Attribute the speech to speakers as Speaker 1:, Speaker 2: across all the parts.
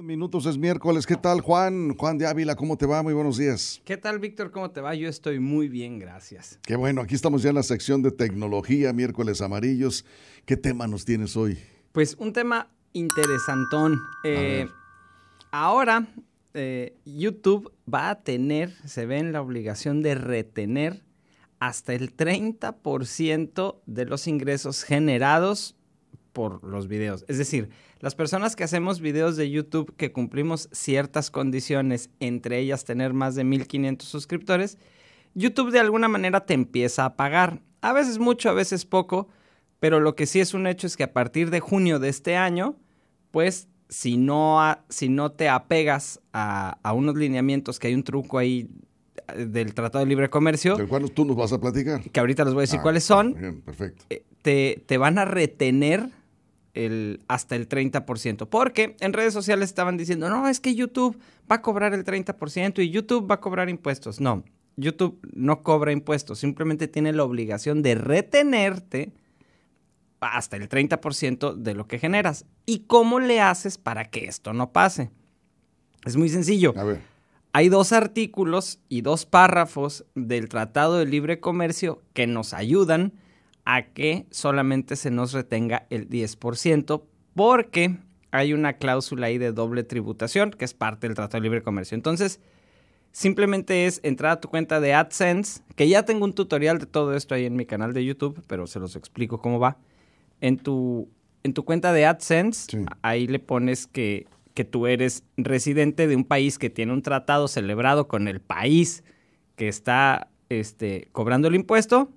Speaker 1: minutos es miércoles. ¿Qué tal, Juan? Juan de Ávila, ¿cómo te va? Muy buenos días.
Speaker 2: ¿Qué tal, Víctor? ¿Cómo te va? Yo estoy muy bien, gracias.
Speaker 1: Qué bueno, aquí estamos ya en la sección de tecnología, miércoles amarillos. ¿Qué tema nos tienes hoy?
Speaker 2: Pues un tema interesantón. Eh, ahora, eh, YouTube va a tener, se ve en la obligación de retener hasta el 30% de los ingresos generados por los videos. Es decir, las personas que hacemos videos de YouTube que cumplimos ciertas condiciones, entre ellas tener más de 1500 suscriptores, YouTube de alguna manera te empieza a pagar. A veces mucho, a veces poco, pero lo que sí es un hecho es que a partir de junio de este año, pues si no, si no te apegas a, unos lineamientos, que hay un truco ahí eh, del Tratado de Libre Comercio.
Speaker 1: Del cual tú nos vas a platicar.
Speaker 2: Que ahorita les voy a decir ah, cuáles son. perfecto. Eh, te, te, van a retener el, hasta el 30%. Porque en redes sociales estaban diciendo, no, es que YouTube va a cobrar el 30% y YouTube va a cobrar impuestos. No, YouTube no cobra impuestos, simplemente tiene la obligación de retenerte hasta el 30% de lo que generas. ¿Y cómo le haces para que esto no pase? Es muy sencillo. A ver. Hay dos artículos y dos párrafos del Tratado de Libre Comercio que nos ayudan a que solamente se nos retenga el 10% porque hay una cláusula ahí de doble tributación que es parte del Tratado de Libre Comercio. Entonces, simplemente es entrar a tu cuenta de AdSense, que ya tengo un tutorial de todo esto ahí en mi canal de YouTube, pero se los explico cómo va. En tu, en tu cuenta de AdSense, ahí le pones que, que tú eres residente de un país que tiene un tratado celebrado con el país que está este, cobrando el impuesto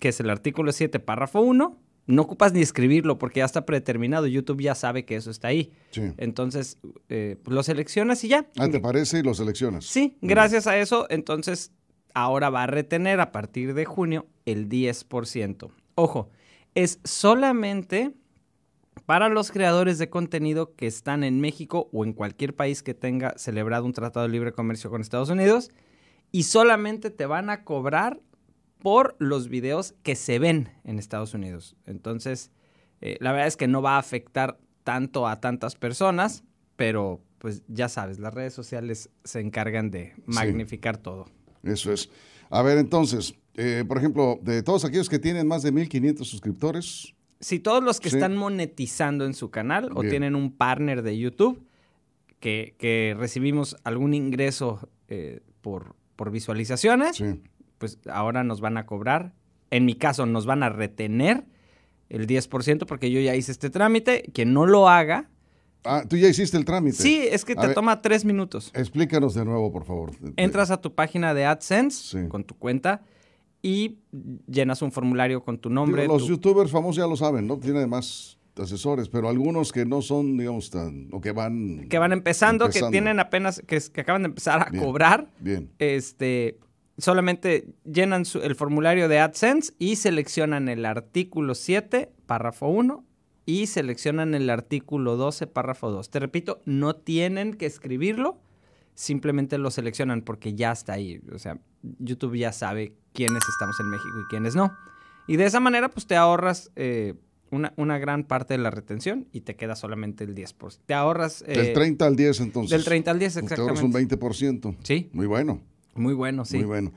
Speaker 2: que es el artículo 7, párrafo 1, no ocupas ni escribirlo porque ya está predeterminado. YouTube ya sabe que eso está ahí. Entonces, eh, pues, lo seleccionas y ya.
Speaker 1: Ah, ¿te parece? Y lo seleccionas.
Speaker 2: Sí, gracias a eso, entonces ahora va a retener a partir de junio el 10%. Ojo, es solamente para los creadores de contenido que están en México o en cualquier país que tenga celebrado un tratado de libre comercio con Estados Unidos y solamente te van a cobrar por los videos que se ven en Estados Unidos. Entonces, eh, la verdad es que no va a afectar tanto a tantas personas, pero pues ya sabes, las redes sociales se encargan de magnificar todo.
Speaker 1: Eso es. A ver, entonces, eh, por ejemplo, de todos aquellos que tienen más de 1500 suscriptores.
Speaker 2: Si todos los que están monetizando en su canal o tienen un partner de YouTube que, recibimos algún ingreso eh, por, por visualizaciones, sí pues ahora nos van a cobrar. En mi caso, nos van a retener el 10% porque yo ya hice este trámite. Quien no lo haga.
Speaker 1: Ah, tú ya hiciste el trámite.
Speaker 2: Sí, es que te toma tres minutos.
Speaker 1: Explícanos de nuevo, por favor.
Speaker 2: Entras a tu página de AdSense con tu cuenta y llenas un formulario con tu nombre.
Speaker 1: los youtubers famosos ya lo saben, ¿no? Tiene más asesores, pero algunos que no son, digamos, tan, o que van...
Speaker 2: Que van empezando, que tienen apenas, que, que, acaban de empezar a cobrar.
Speaker 1: Bien.
Speaker 2: Este, solamente llenan el formulario de AdSense y seleccionan el artículo 7, párrafo 1 y seleccionan el artículo 12, párrafo 2. Te repito, no tienen que escribirlo, simplemente lo seleccionan porque ya está ahí. O sea, YouTube ya sabe quiénes estamos en México y quiénes no. Y de esa manera, pues te ahorras eh, una, gran parte de la retención y te queda solamente el 10%. Te ahorras...
Speaker 1: del 30 eh, al 10 entonces.
Speaker 2: Del 30 al 10, exactamente.
Speaker 1: Te ahorras un 20%.
Speaker 2: Sí.
Speaker 1: Muy bueno.
Speaker 2: Muy bueno, sí.
Speaker 1: Muy bueno.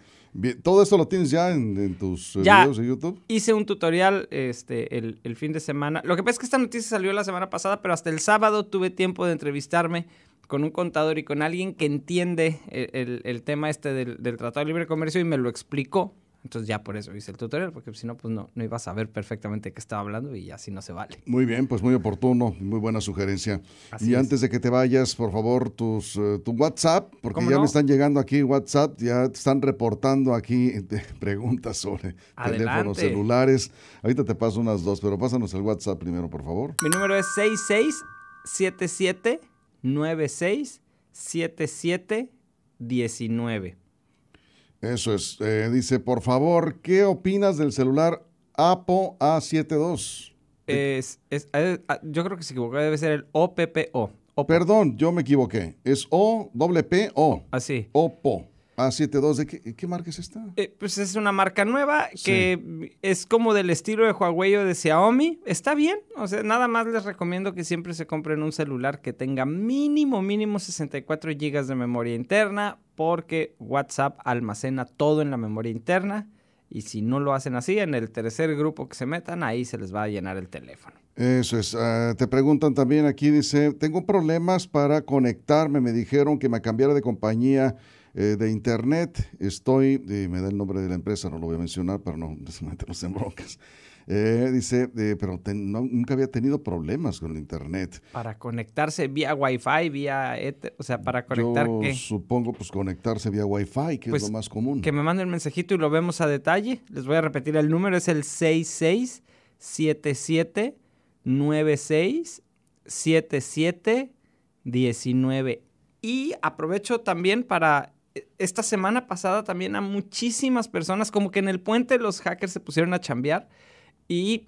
Speaker 1: ¿Todo esto lo tienes ya en, tus eh, videos de YouTube?
Speaker 2: Hice un tutorial este, el, fin de semana. Lo que pasa es que esta noticia salió la semana pasada, pero hasta el sábado tuve tiempo de entrevistarme con un contador y con alguien que entiende el, tema este del, del Tratado de Libre Comercio y me lo explicó. Entonces ya por eso hice el tutorial, porque si no, pues no, no iba a saber perfectamente qué estaba hablando y así no se vale.
Speaker 1: Muy bien, pues muy oportuno, muy buena sugerencia. y antes de que te vayas, por favor, tus, eh, tu WhatsApp, porque ya me están llegando aquí WhatsApp, ya te están reportando aquí preguntas sobre teléfonos celulares. Ahorita te paso unas dos, pero pásanos el WhatsApp primero, por favor.
Speaker 2: Mi número es 6677967719.
Speaker 1: Eso es. Eh, dice, por favor, ¿qué opinas del celular Apple A72?
Speaker 2: Es, es, eh, ah, yo creo que se equivocó, debe ser el OPPO.
Speaker 1: Perdón, yo me equivoqué. Es O P O.
Speaker 2: Así.
Speaker 1: Oppo. A72, ¿de qué, qué marca es esta?
Speaker 2: Eh, pues es una marca nueva que es como del estilo de Huawei o de Xiaomi. Está bien, o sea, nada más les recomiendo que siempre se compren un celular que tenga mínimo, mínimo 64 GB de memoria interna, porque WhatsApp almacena todo en la memoria interna. Y si no lo hacen así, en el tercer grupo que se metan, ahí se les va a llenar el teléfono.
Speaker 1: Eso es. Ah, te preguntan también aquí, dice, tengo problemas para conectarme. Me dijeron que me cambiara de compañía eh, de internet. Estoy, me da el nombre de la empresa, no lo voy a mencionar para no meternos en broncas. Eh, dice, eh, pero nunca había tenido problemas con el internet.
Speaker 2: Para conectarse vía Wi-Fi, vía o sea, para conectar
Speaker 1: Yo supongo pues conectarse vía Wi-Fi, que es pues, lo más común.
Speaker 2: Que me manden el mensajito y lo vemos a detalle. Les voy a repetir el número, es el 6677 96 19. Y aprovecho también para esta semana pasada también a muchísimas personas, como que en el puente los hackers se pusieron a chambear y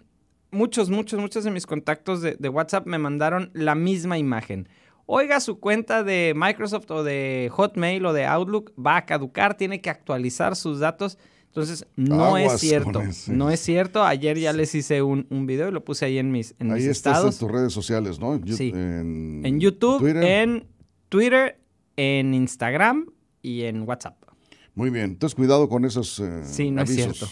Speaker 2: muchos, muchos, muchos de mis contactos de, WhatsApp me mandaron la misma imagen. Oiga, su cuenta de Microsoft o de Hotmail o de Outlook va a caducar, tiene que actualizar sus datos. Entonces, no es cierto. No es cierto. Ayer ya les hice un, video y lo puse ahí en mis, en ahí estás en
Speaker 1: tus redes sociales, ¿no?
Speaker 2: sí. En, YouTube, en Twitter, en Instagram y en WhatsApp.
Speaker 1: Muy bien, entonces cuidado con esos eh,
Speaker 2: Sí, no es cierto.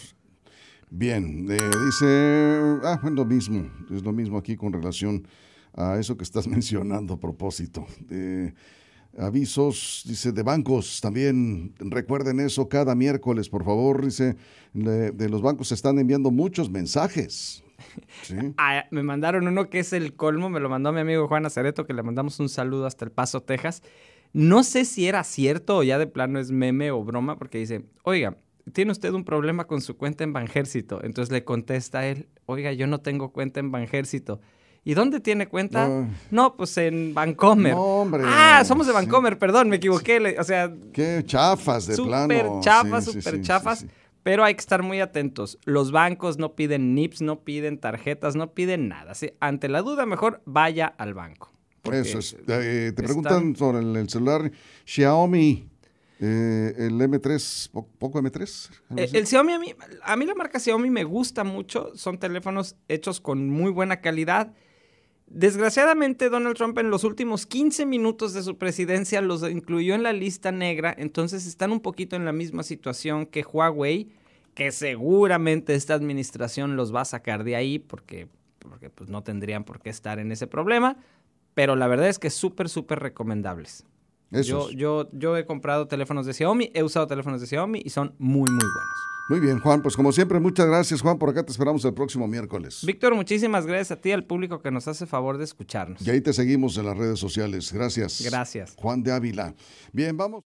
Speaker 1: Bien, eh, dice, ah, es lo mismo, es lo mismo aquí con relación a eso que estás mencionando a propósito. Avisos, dice, de bancos también, recuerden eso cada miércoles, por favor, dice, de, los bancos se están enviando muchos mensajes.
Speaker 2: Ah, me mandaron uno que es el colmo, me lo mandó mi amigo Juan Azareto, que le mandamos un saludo hasta El Paso, Texas. No sé si era cierto o ya de plano es meme o broma, porque dice, oiga, tiene usted un problema con su cuenta en Banjército. Entonces le contesta a él, oiga, yo no tengo cuenta en Banjército. ¿Y dónde tiene cuenta? No, pues en Vancomer. hombre. Ah, somos de Vancomer, perdón, me equivoqué. O sea.
Speaker 1: Qué chafas de plano.
Speaker 2: Súper chafas, súper chafas. Pero hay que estar muy atentos. Los bancos no piden NIPS, no piden tarjetas, no piden nada. Ante la duda, mejor vaya al banco.
Speaker 1: Eso es. Eh, te preguntan sobre el, celular Xiaomi. Eh, el M3, poco M3.
Speaker 2: Eh, el, Xiaomi, a mí, a mí la marca Xiaomi me gusta mucho. Son teléfonos hechos con muy buena calidad. Desgraciadamente, Donald Trump en los últimos 15 minutos de su presidencia los incluyó en la lista negra, entonces están un poquito en la misma situación que Huawei, que seguramente esta administración los va a sacar de ahí porque, porque pues, no tendrían por qué estar en ese problema pero la verdad es que súper, súper recomendables. Yo, yo, yo he comprado teléfonos de Xiaomi, he usado teléfonos de Xiaomi y son muy, muy buenos.
Speaker 1: Muy bien, Juan. Pues como siempre, muchas gracias, Juan. Por acá te esperamos el próximo miércoles.
Speaker 2: Víctor, muchísimas gracias a ti, al público que nos hace favor de escucharnos.
Speaker 1: Y ahí te seguimos en las redes sociales. Gracias.
Speaker 2: Gracias.
Speaker 1: Juan de Ávila. Bien, vamos.